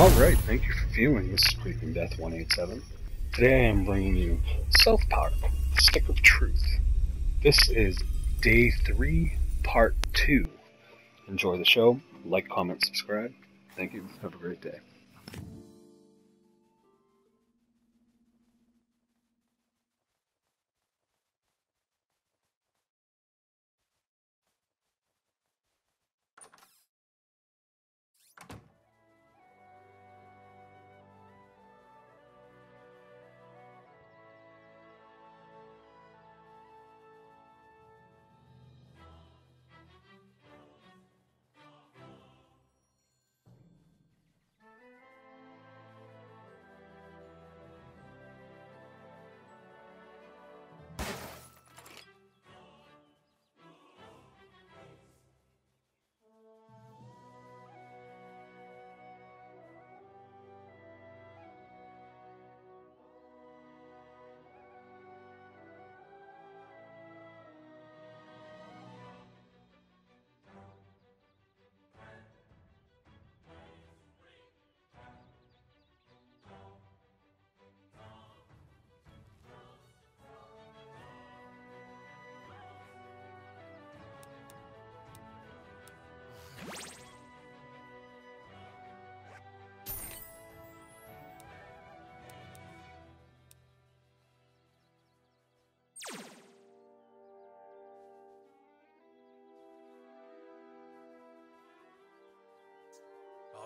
Alright, thank you for viewing. This is Creeping Death 187. Today I am bringing you South Park, Stick of Truth. This is day 3, part 2. Enjoy the show, like, comment, subscribe. Thank you, have a great day.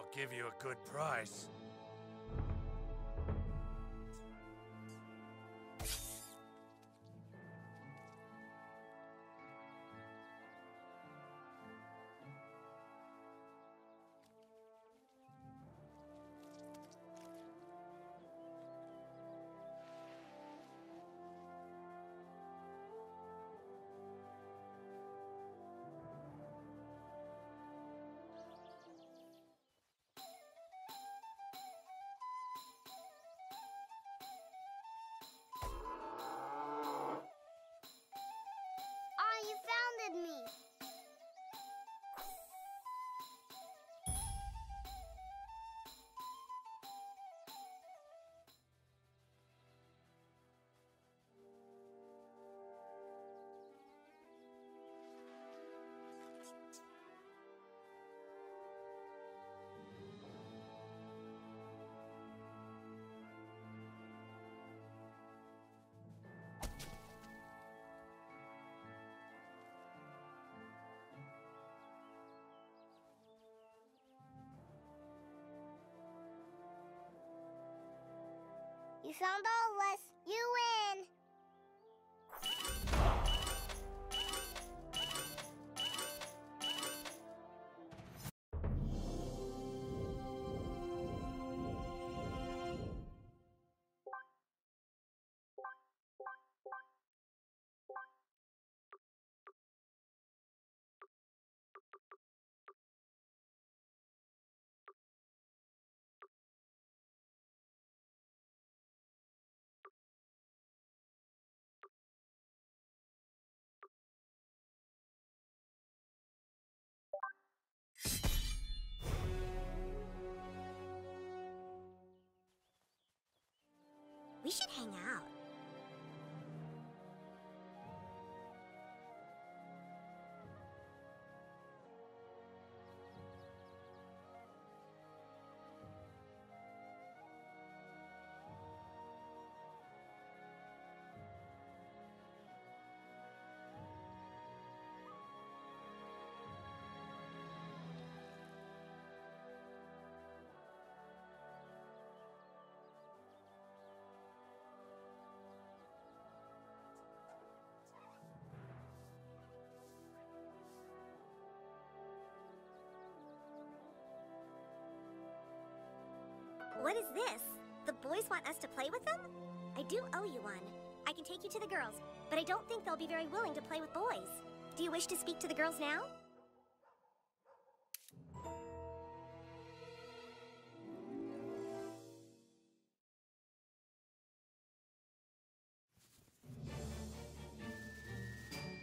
I'll give you a good price. You found all of us. You win. We should hang out. What is this? The boys want us to play with them? I do owe you one. I can take you to the girls, but I don't think they'll be very willing to play with boys. Do you wish to speak to the girls now?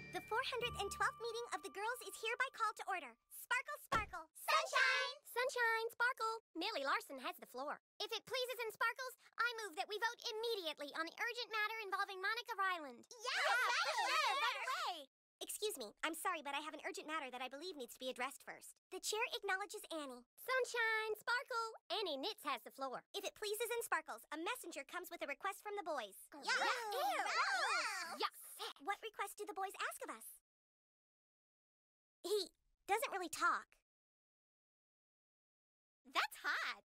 The 412th meeting of the girls is hereby called to order. Sparkle, sparkle. Sunshine! Sunshine! Sparkle. Millie Larson has the floor. If it pleases and sparkles, I move that we vote immediately on the urgent matter involving Monica Ryland. Yes, sure, right away. Excuse me, I'm sorry, but I have an urgent matter that I believe needs to be addressed first. The chair acknowledges Annie. Sunshine, Sparkle. Annie Knitts has the floor. If it pleases and sparkles, a messenger comes with a request from the boys. Yeah. Ew. Yuck. What request do the boys ask of us? He doesn't really talk. That's hot.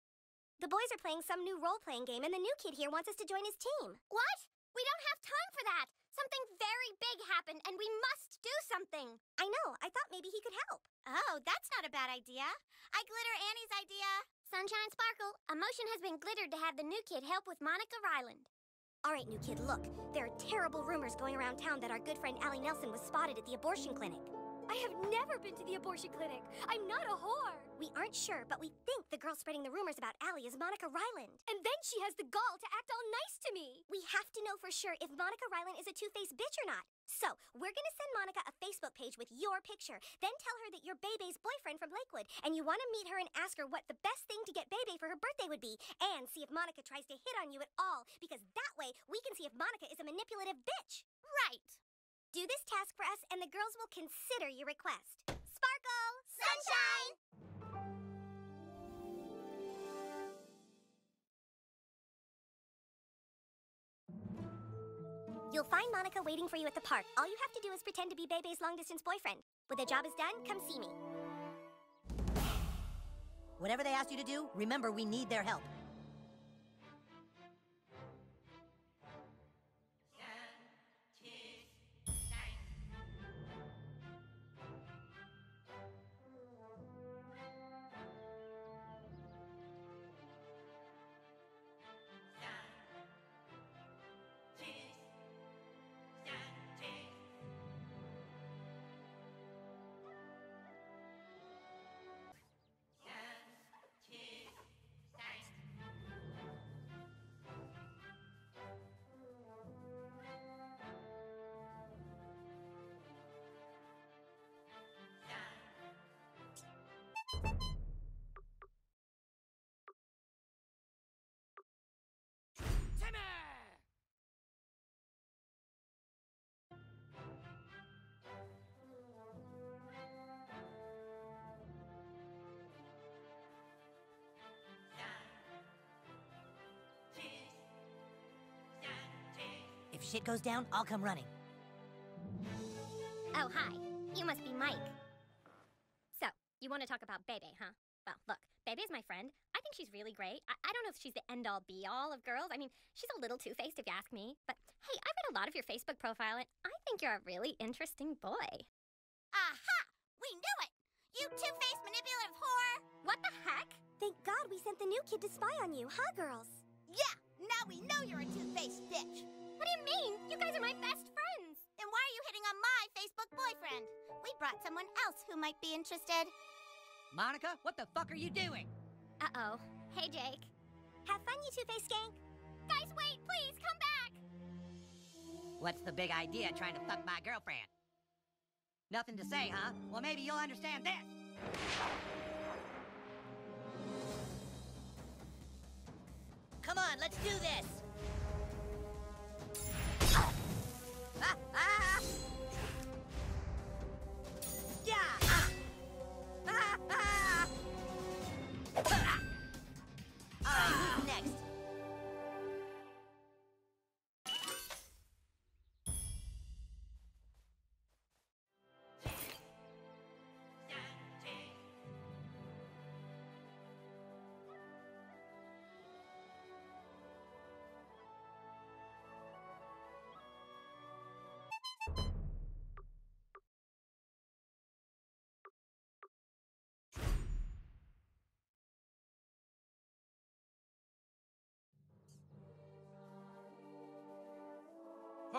The boys are playing some new role-playing game, and the new kid here wants us to join his team. What? We don't have time for that. Something very big happened, and we must do something. I know. I thought maybe he could help. Oh, that's not a bad idea. I glitter Annie's idea. Sunshine Sparkle, a motion has been glittered to have the new kid help with Monica Ryland. All right, new kid, look. There are terrible rumors going around town that our good friend Allie Nelson was spotted at the abortion clinic. I have never been to the abortion clinic. I'm not a whore. We aren't sure, but we think the girl spreading the rumors about Allie is Monica Ryland. And then she has the gall to act all nice to me. We have to know for sure if Monica Ryland is a two-faced bitch or not. So, we're gonna send Monica a Facebook page with your picture. Then tell her that you're Bebe's boyfriend from Lakewood, and you wanna meet her and ask her what the best thing to get Bebe for her birthday would be, and see if Monica tries to hit on you at all, because that way we can see if Monica is a manipulative bitch. Right. Do this task for us, and the girls will consider your request. Sparkle! Sunshine. You'll find Monica waiting for you at the park. All you have to do is pretend to be Bebe's long-distance boyfriend. When the job is done, come see me. Whatever they ask you to do, remember we need their help. Shit goes down, I'll come running. Oh, hi. You must be Mike. So, you want to talk about Bebe, huh? Well, look, Bebe's my friend. I think she's really great. I, I don't know if she's the end all be all of girls. I mean, she's a little two faced if you ask me. But hey, I read a lot of your Facebook profile, and I think you're a really interesting boy. Aha! We knew it. You two-faced manipulative whore. What the heck? Thank God we sent the new kid to spy on you, huh, girls? Yeah. Now we know you're a two-faced bitch. What do you mean? You guys are my best friends. Then why are you hitting on my Facebook boyfriend? We brought someone else who might be interested. Monica, what the fuck are you doing? Uh oh. Hey, Jake. Have fun, you two faced skank. Guys, wait, please come back. What's the big idea trying to fuck my girlfriend? Nothing to say, huh? Well, maybe you'll understand this. Come on, let's do this!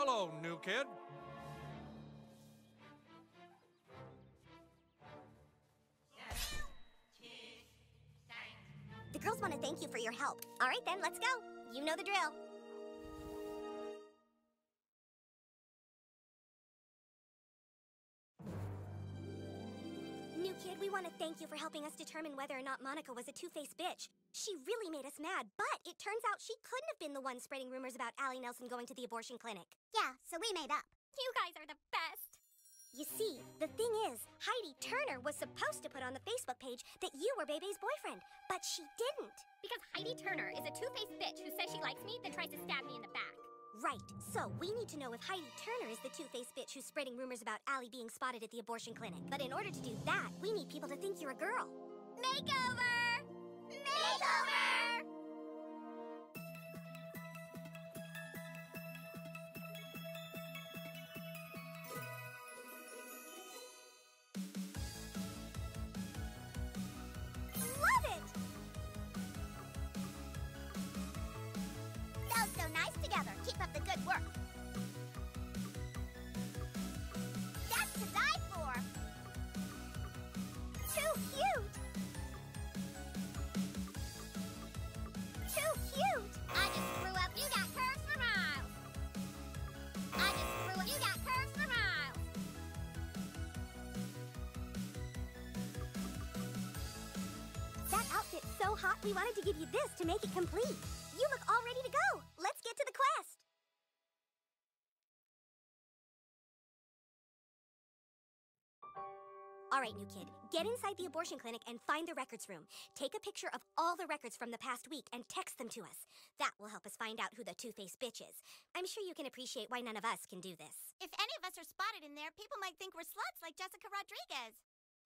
Hello, new kid. The girls want to thank you for your help. All right, then, let's go. You know the drill. Kid, We want to thank you for helping us determine whether or not Monica was a two-faced bitch. She really made us mad, but it turns out she couldn't have been the one spreading rumors about Allie Nelson going to the abortion clinic. Yeah, so we made up. You guys are the best! You see, the thing is, Heidi Turner was supposed to put on the Facebook page that you were Bebe's boyfriend, but she didn't. Because Heidi Turner is a two-faced bitch who says she likes me, then tries to stab me in the back. Right. So we need to know if Heidi Turner is the two-faced bitch who's spreading rumors about Allie being spotted at the abortion clinic. But in order to do that, we need people to think you're a girl. Makeover! Makeover! Keep up the good work. That's to die for. Too cute! Too cute! I just screw up, you got curves for miles! I just screw up, you got curves for miles! That outfit's so hot, we wanted to give you this to make it complete. Inside the abortion clinic and find the records room. Take a picture of all the records from the past week and text them to us. That will help us find out who the two-faced bitch is. I'm sure you can appreciate why none of us can do this. If any of us are spotted in there, people might think we're sluts like Jessica Rodriguez.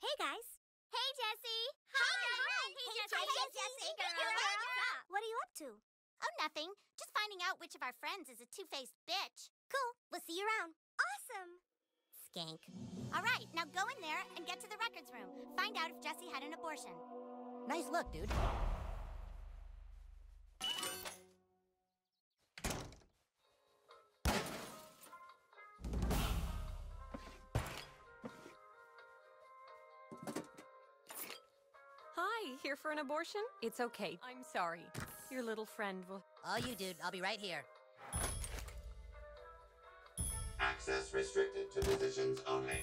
Hey, guys. Hey, Jessie! Hi! Hey, Hey, Jessie! Jessie! Jessie! Hey! Hey, What are you up to? Oh, nothing. Just finding out which of our friends is a two-faced bitch. Cool. We'll see you around. Awesome. Skank. All right, now go in there and get to the records room. Find out if Jesse had an abortion. Nice look, dude. Hi, here for an abortion? It's okay. I'm sorry. Your little friend will. Oh, you, dude. I'll be right here. Access restricted to physicians only.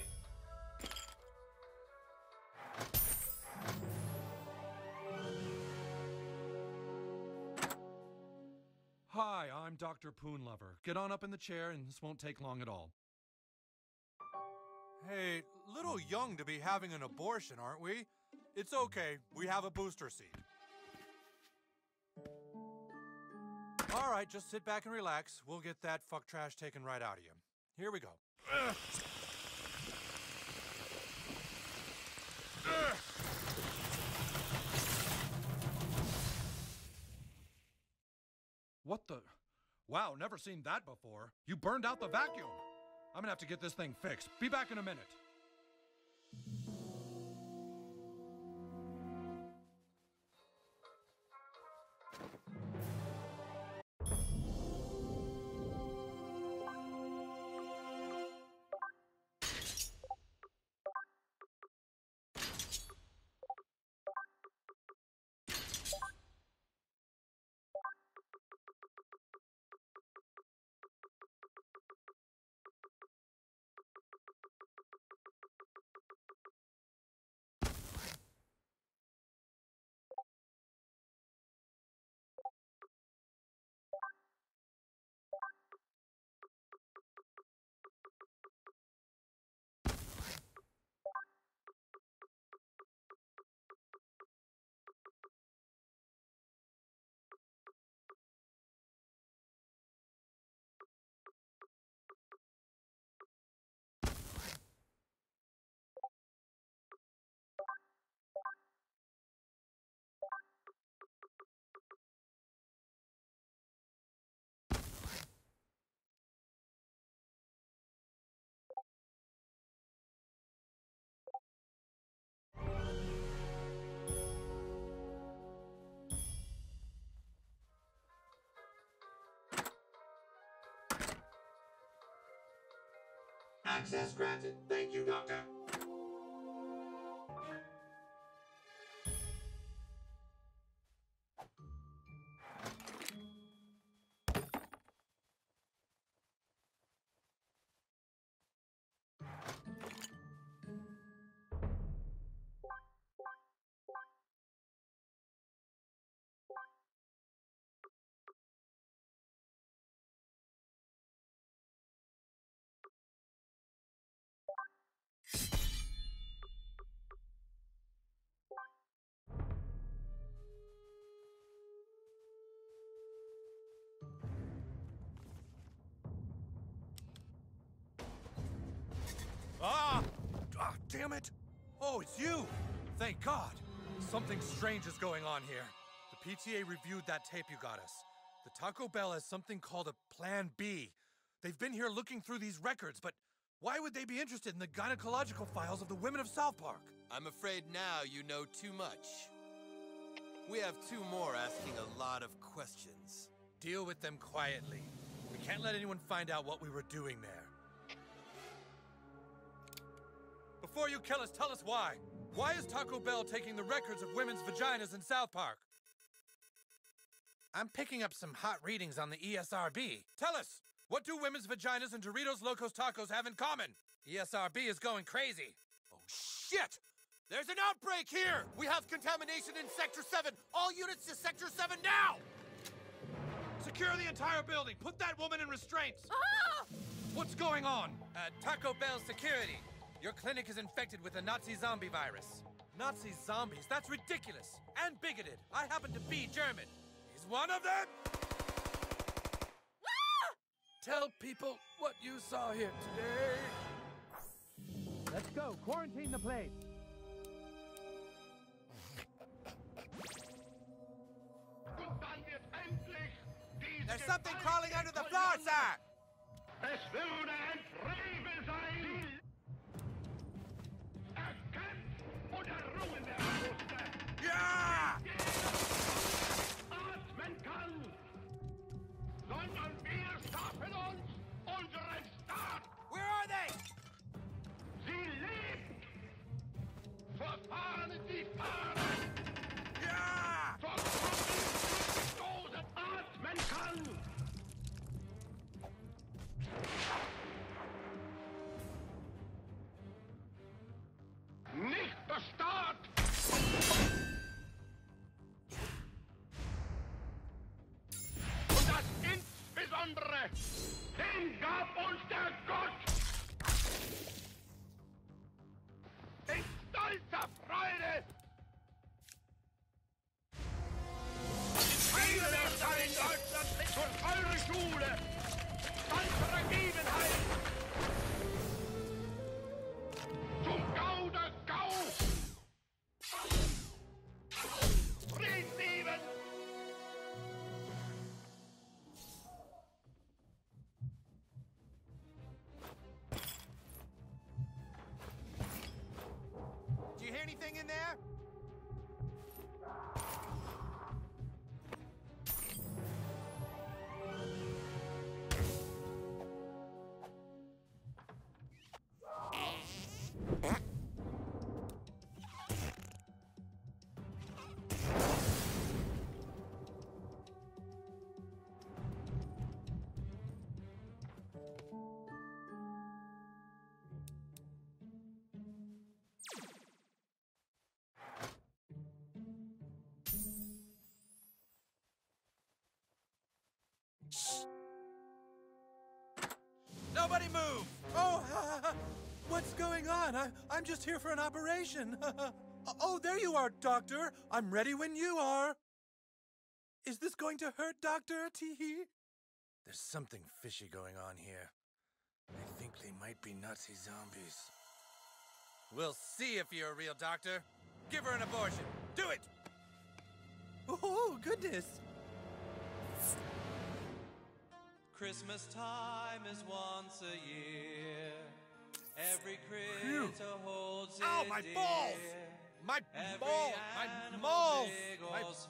Hi, I'm Dr. Poonlover. Get on up in the chair, and this won't take long at all. Hey, little young to be having an abortion, aren't we? It's okay. We have a booster seat. All right, just sit back and relax. We'll get that fuck trash taken right out of you. Here we go. What the? Wow, never seen that before. You burned out the vacuum. I'm gonna have to get this thing fixed. Be back in a minute. Access granted. Thank you, Doctor. Damn it! Oh, it's you! Thank God! Something strange is going on here. The PTA reviewed that tape you got us. The Taco Bell has something called a Plan B. They've been here looking through these records, but why would they be interested in the gynecological files of the women of South Park? I'm afraid now you know too much. We have two more asking a lot of questions. Deal with them quietly. We can't let anyone find out what we were doing there. Before you kill us, tell us why. Why is Taco Bell taking the records of women's vaginas in South Park? I'm picking up some hot readings on the ESRB. Tell us, what do women's vaginas and Doritos Locos Tacos have in common? ESRB is going crazy. Oh, shit! There's an outbreak here! We have contamination in Sector 7! All units to Sector 7 now! Secure the entire building! Put that woman in restraints! Ah! What's going on? Uh, Taco Bell security. Your clinic is infected with the Nazi zombie virus. Nazi zombies? That's ridiculous and bigoted. I happen to be German. He's one of them? Ah! Tell people what you saw here today. Let's go. Quarantine the place. There's something crawling under the floor, sir! Es würde ein Frevel sein! Olha! Anything in there? Nobody move! Oh, what's going on? I, I'm just here for an operation. oh, there you are, Doctor. I'm ready when you are. Is this going to hurt, Doctor? Teehee? There's something fishy going on here. I think they might be Nazi zombies. We'll see if you're a real doctor. Give her an abortion. Do it! Oh, goodness. Christmas time is once a year. Every critter holds Ow, it my dear. balls! My Every ball! My malls!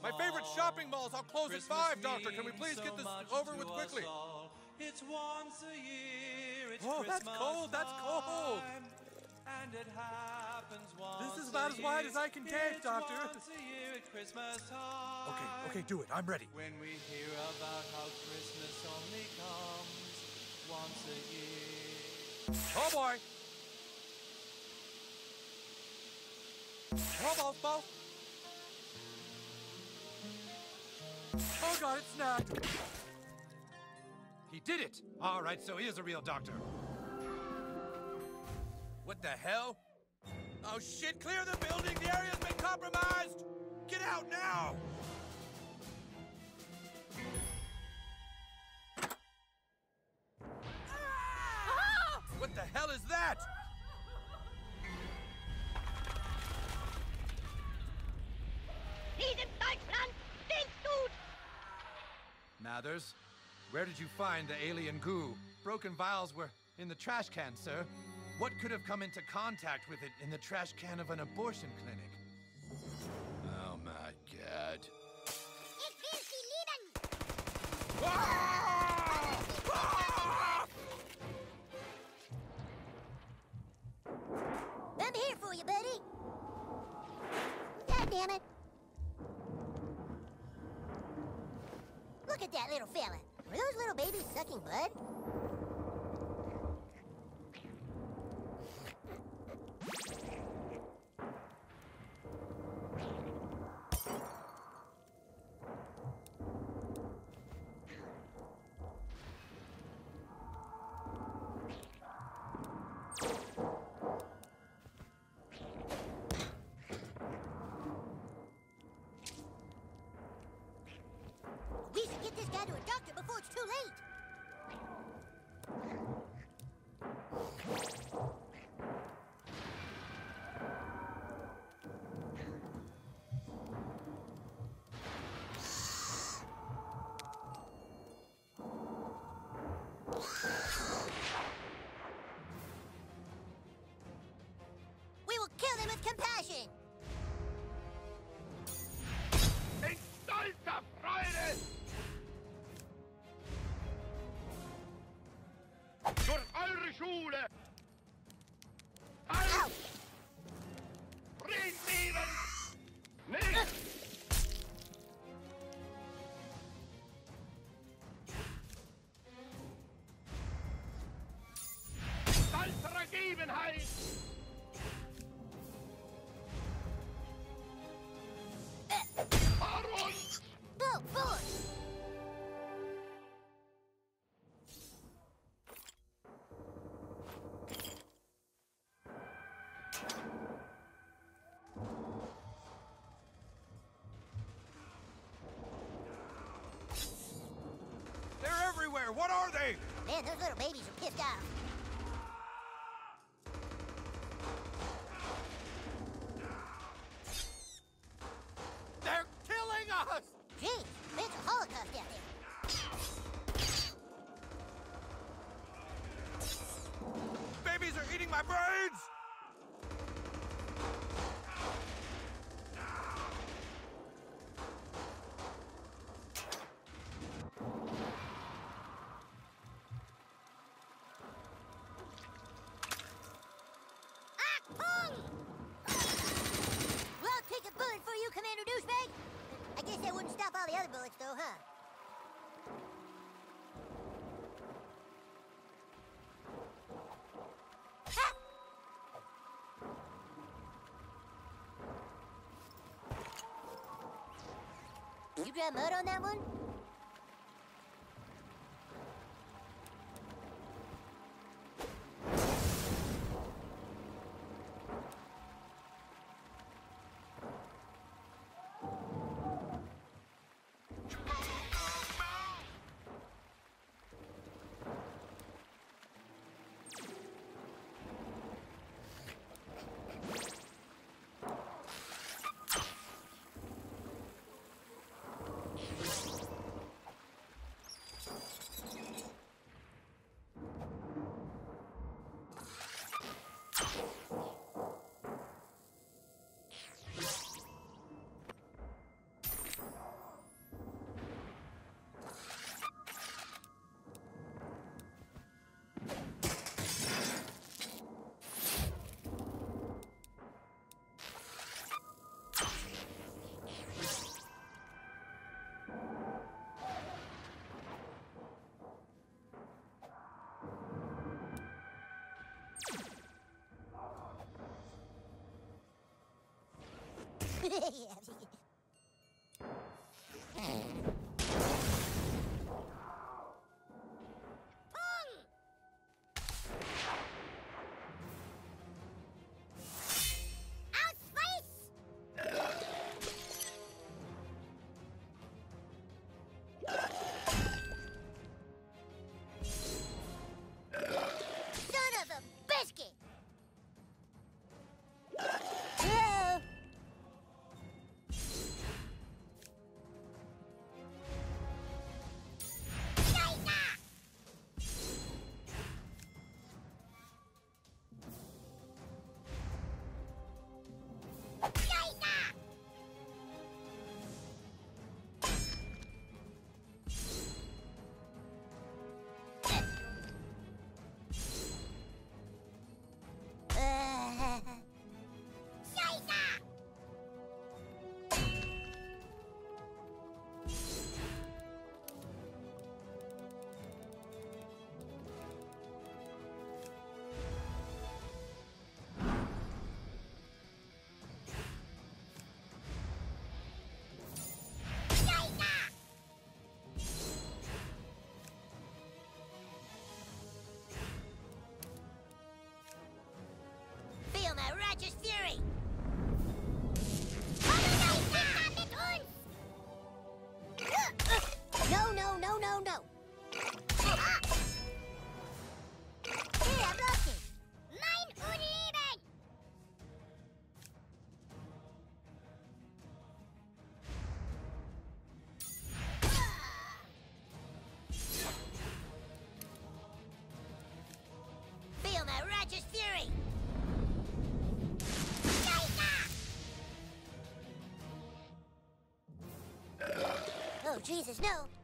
My, my favorite shopping malls. I'll close Christmas at 5, Doctor. Can we please so get this over with quickly? all. It's once a year. It's Oh, that's Christmas cold, that's cold. time, And it once This is about as wide as I can take, Doctor. once a year at Christmas time. Okay, okay, do it. I'm ready. When we hear about how Christmas only comes once a year. Oh, boy. Oh, balls, balls. Oh, God, it snapped. He did it. All right, so he is a real doctor. What the hell? Oh shit, clear the building! The area's been compromised! Get out now! Ah! What the hell is that? Diesem Deutschland stinkst du! Mathers, where did you find the alien goo? Broken vials were in the trash can, sir. What could have come into contact with it in the trash can of an abortion clinic? Oh my god. I'm here for you, buddy. God damn it. Look at that little fella. Were those little babies sucking blood? Compassion. In stolzer Freude! Durch eure Schule! Auf! Bringt Leben! Nicht! Stolzer Ergebenheit! What are they? Man, those little babies are pissed off. You drop mud on that one? Son Jesus, no.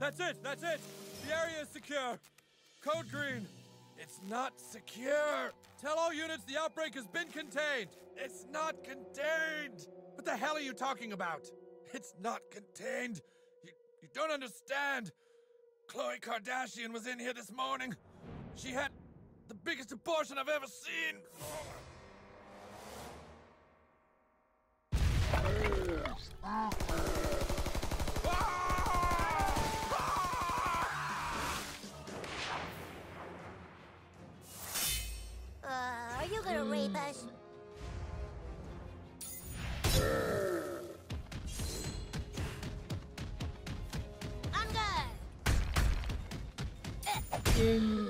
That's it! That's it! The area is secure! Code green! It's not secure! Tell all units the outbreak has been contained! It's not contained! What the hell are you talking about? It's not contained! You, you don't understand! Khloe Kardashian was in here this morning. She had the biggest abortion I've ever seen! Gonna rape us? On guard!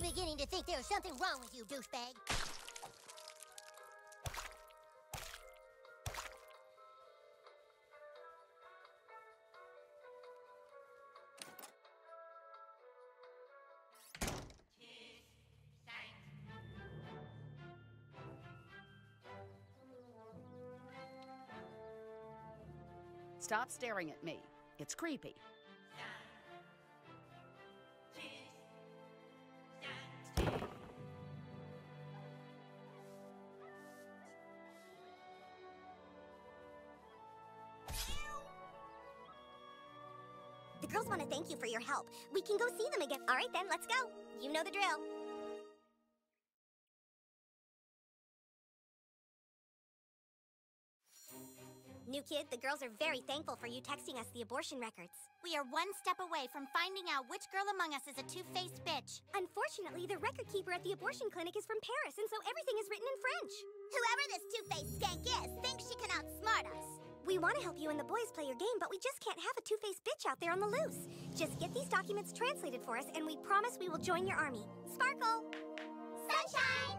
I'm beginning to think there's something wrong with you, douchebag. Stop staring at me. It's creepy. Thank you for your help. We can go see them again. All right then, let's go. You know the drill. New kid, the girls are very thankful for you texting us the abortion records. We are one step away from finding out which girl among us is a two-faced bitch. Unfortunately, the record keeper at the abortion clinic is from Paris, and so everything is written in French. Whoever this two-faced skank is thinks she can outsmart us. We want to help you and the boys play your game, but we just can't have a two-faced bitch out there on the loose. Just get these documents translated for us, and we promise we will join your army. Sparkle! Sunshine!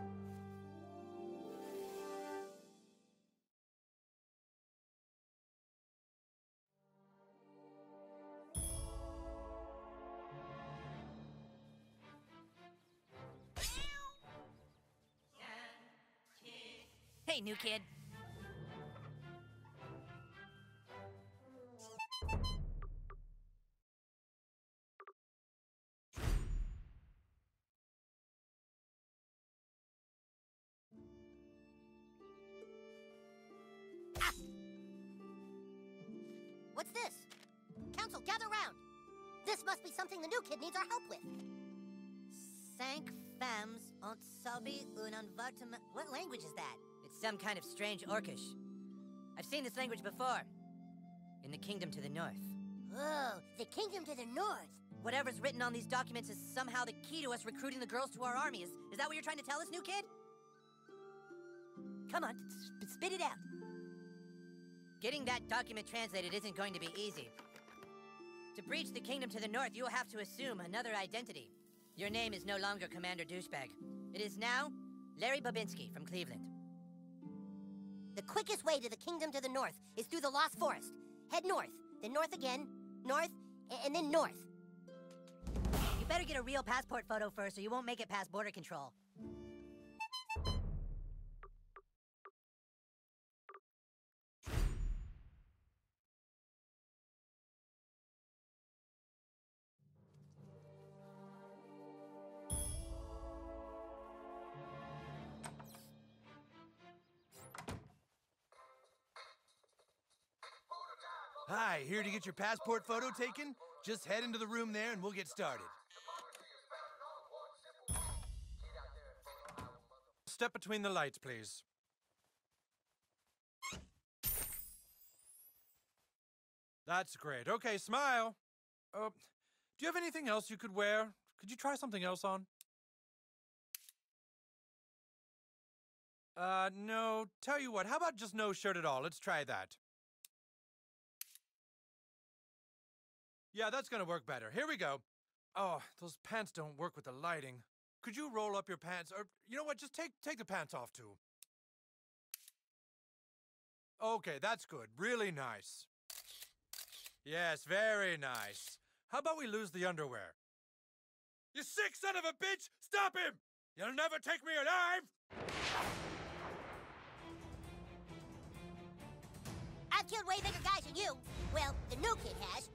Hey, new kid. What's this? Council, gather round. This must be something the new kid needs our help with. Cinq femmes ont subi un. What language is that? It's some kind of strange Orcish. I've seen this language before. In the kingdom to the north. Oh, the kingdom to the north. Whatever's written on these documents is somehow the key to us recruiting the girls to our army. Is, is that what you're trying to tell us, new kid? Come on, sp- spit it out. Getting that document translated isn't going to be easy. To breach the kingdom to the north, you will have to assume another identity. Your name is no longer Commander Douchebag. It is now Larry Babinski from Cleveland. The quickest way to the kingdom to the north is through the Lost Forest. Head north, then north again, north, and then north. You better get a real passport photo first or you won't make it past border control. Here to get your passport photo taken? Just head into the room there and we'll get started. Step between the lights, please. That's great. Okay, smile. Uh, do you have anything else you could wear? Could you try something else on? Uh, no. Tell you what, how about just no shirt at all? Let's try that. Yeah, that's gonna work better. Here we go. Oh, those pants don't work with the lighting. Could you roll up your pants? Or, you know what, just take, take the pants off too. Okay, that's good. Really nice. Yes, very nice. How about we lose the underwear? You sick son of a bitch! Stop him! You'll never take me alive! I've killed way bigger guys than you. Well, the new kid has.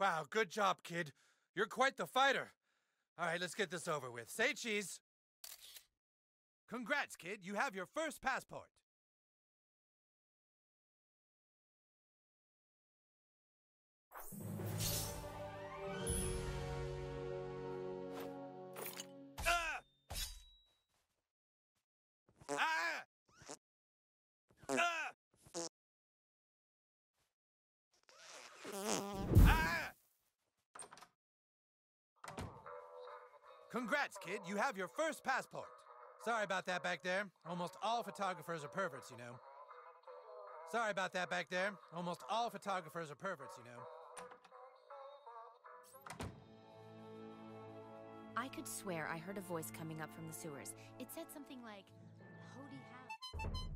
Wow, good job, kid. You're quite the fighter. All right, let's get this over with. Say cheese. Congrats, kid. You have your first passport. Ah! Ah! Ah! Ah! Congrats, kid. You have your first passport. Sorry about that back there. Almost all photographers are perverts, you know. Sorry about that back there. Almost all photographers are perverts, you know. I could swear I heard a voice coming up from the sewers. It said something like, Hody.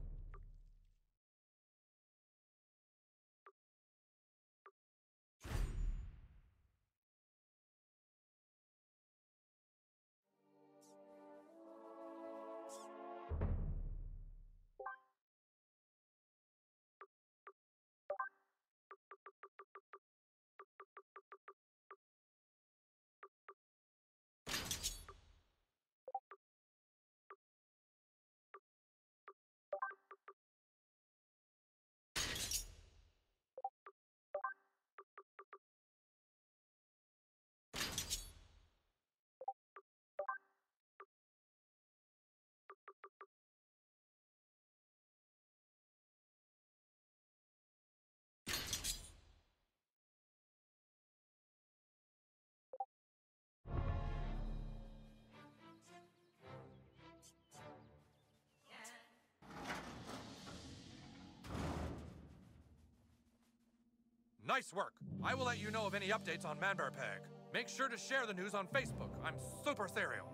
Nice work. I will let you know of any updates on ManBearPig. Make sure to share the news on Facebook. I'm super serial.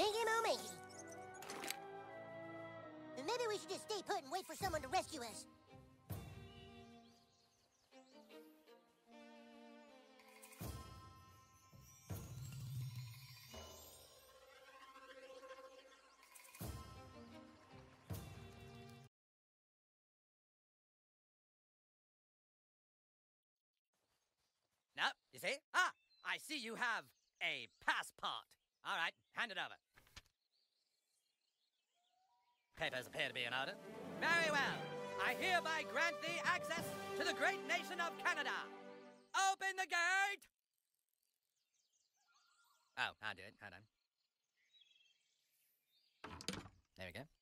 Dingy moo mingy. Maybe we should just stay put and wait for someone to rescue us. No, you see? Ah, I see you have a passport. All right, hand it over. Papers appear to be in order. Very well. I hereby grant thee access to the great nation of Canada. Open the gate! Oh, I'll do it. Hold on. There we go.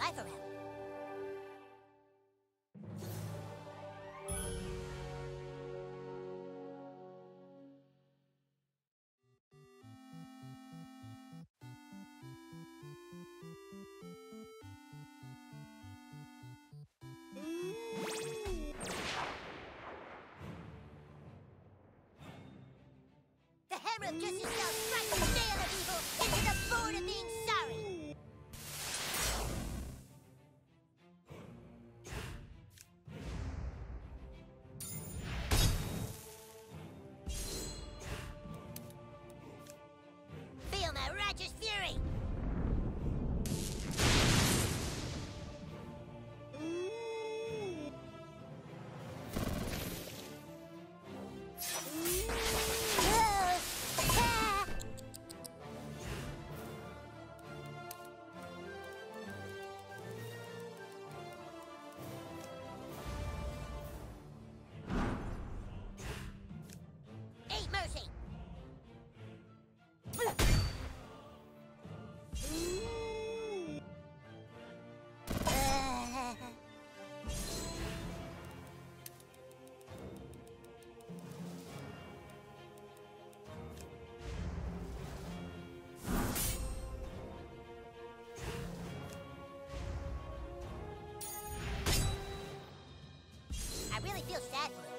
Life around. Of justice shall strike the nail of evil into the board of being feel sad for him.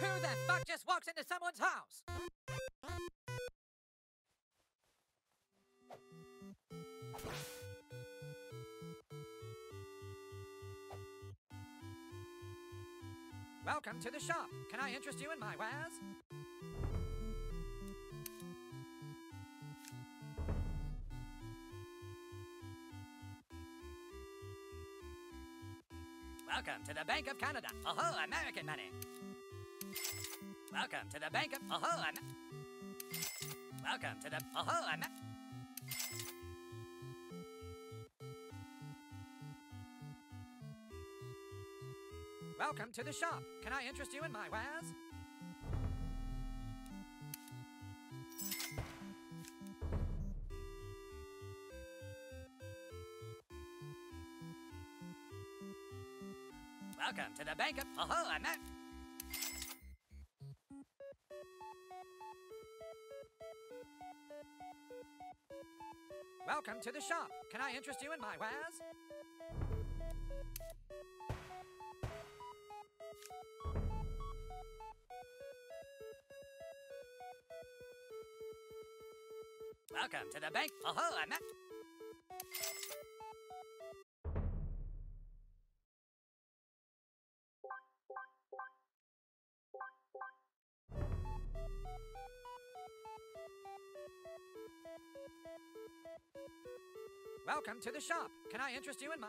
Who the fuck just walks into someone's house? Welcome to the shop. Can I interest you in my wares? Welcome to the Bank of Canada. Oh, American money. Welcome to the Bank of. Oh, I'm. Welcome to the. Oh, I'm. Welcome to the shop. Can I interest you in my wares? Welcome to the Bank of. Oh, I'm. Welcome to the shop. Can I interest you in my wares? Welcome to the bank. Oh, I'm. Welcome to the shop. Can I interest you in my...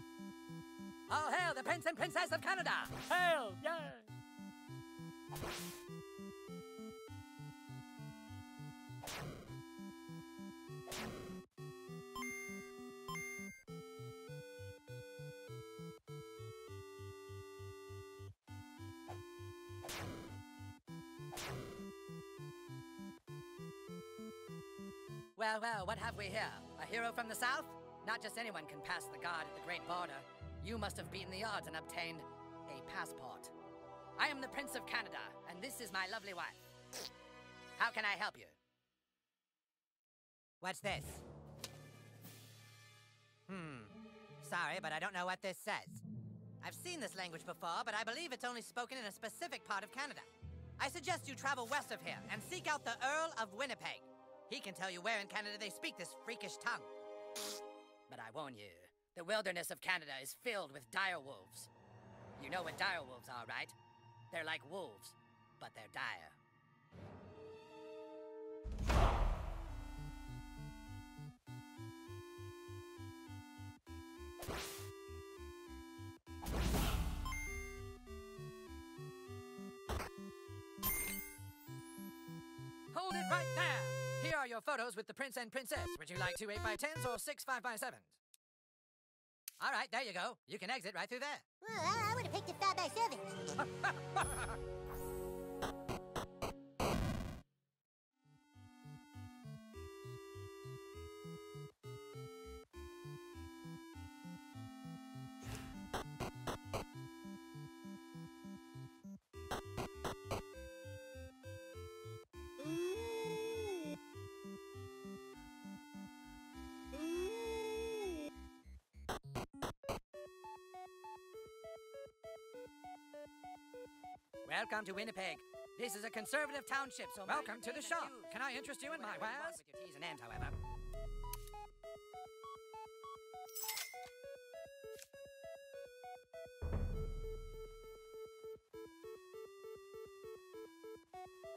All hail the Prince and Princess of Canada! Hail! Yay! Well, well, what have we here? A hero from the south? Not just anyone can pass the guard at the Great Border. You must have beaten the odds and obtained a passport. I am the Prince of Canada, and this is my lovely wife. How can I help you? What's this? Hmm. Sorry, but I don't know what this says. I've seen this language before, but I believe it's only spoken in a specific part of Canada. I suggest you travel west of here and seek out the Earl of Winnipeg. He can tell you where in Canada they speak this freakish tongue. But I warn you, the wilderness of Canada is filled with dire wolves. You know what dire wolves are, right? They're like wolves, but they're dire. Hold it right there! Here are your photos with the prince and princess. Would you like two 8 by 10s or six 5 by 7s All right, there you go. You can exit right through there. Well, I, I would have picked a 5 by 7 Welcome to Winnipeg. This is a conservative township, so welcome to the shop. Can I interest you in my wares? With your T's and M's, however.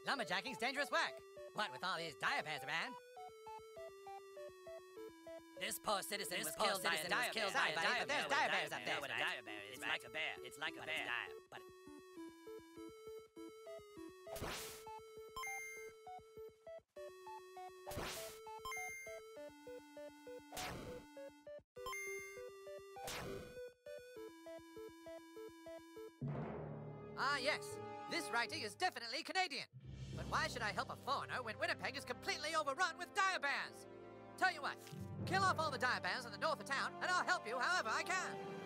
Lumberjacking's dangerous work. What with all these diapers around? This poor citizen This was poor killed by a citizen dire killed bear. by a dire but there's bear. dire bears up there. What a dire bear is, It's like a bear. It's like a bear. Dire. But Ah, yes. This writing is definitely Canadian. But why should I help a foreigner when Winnipeg is completely overrun with bears? Tell you what, kill off all the bears in the north of town, and I'll help you however I can.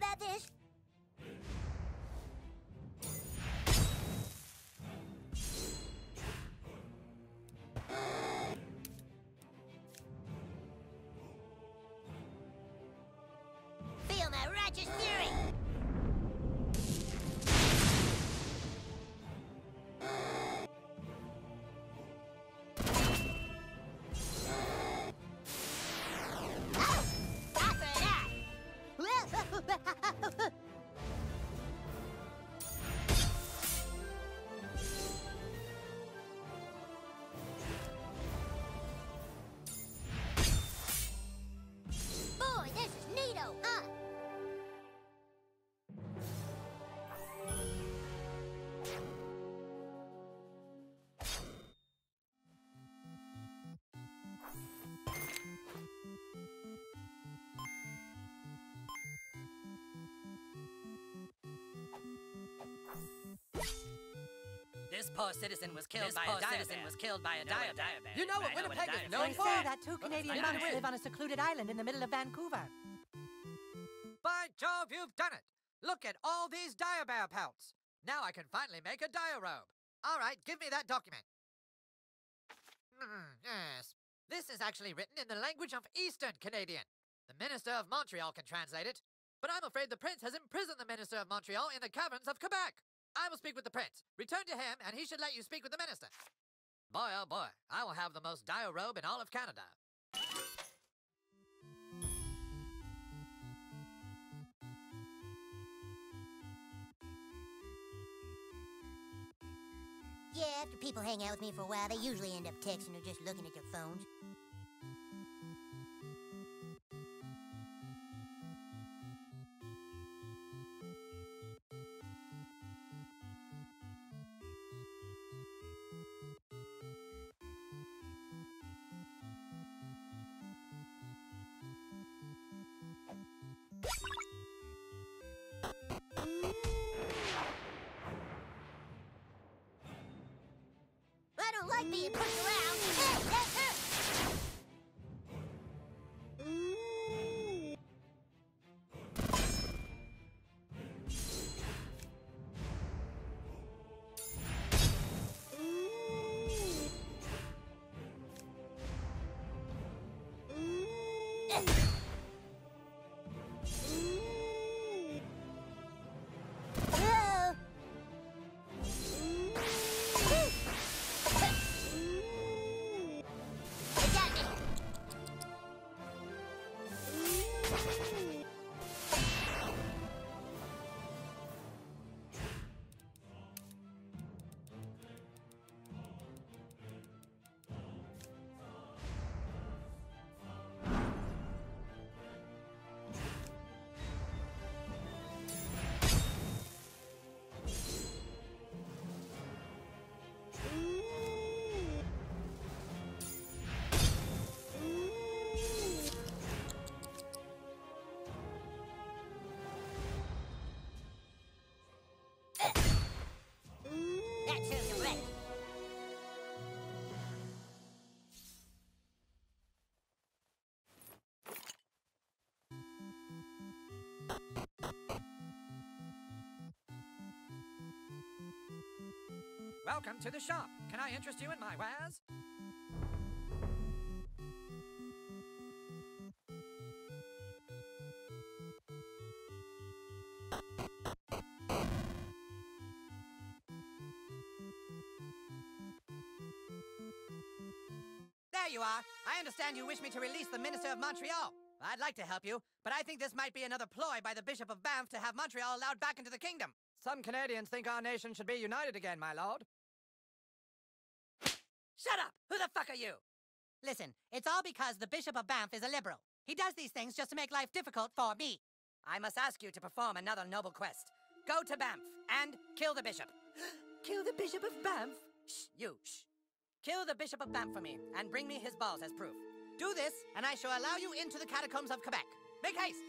Y- you poor citizen was killed This by poor a dire citizen was killed by a You know what dire a bear bear is, You know what right? I know what a Winnipeg dire is bear known is. for? They say that two Canadian I monks live on a secluded island in the middle of Vancouver. By Jove, you've done it! Look at all these dire bear pelts. Now I can finally make a dire robe. All right, give me that document. Hmm, yes. This is actually written in the language of Eastern Canadian. The Minister of Montreal can translate it, but I'm afraid the Prince has imprisoned the Minister of Montreal in the caverns of Quebec. I will speak with the Prince. Return to him, and he should let you speak with the Minister. Boy, oh boy, I will have the most dire robe in all of Canada. Yeah, after people hang out with me for a while, they usually end up texting or just looking at their phones. Being pushed Welcome to the shop. Can I interest you in my wares? There you are. I understand you wish me to release the Minister of Montreal. I'd like to help you, but I think this might be another ploy by the Bishop of Banff to have Montreal allowed back into the kingdom. Some Canadians think our nation should be united again, my lord. Shut up! Who the fuck are you? Listen, it's all because the Bishop of Banff is a liberal. He does these things just to make life difficult for me. I must ask you to perform another noble quest. Go to Banff and kill the bishop. kill the Bishop of Banff? Shh, you, shh. Kill the Bishop of Banff for me and bring me his balls as proof. Do this, and I shall allow you into the catacombs of Quebec. Make haste!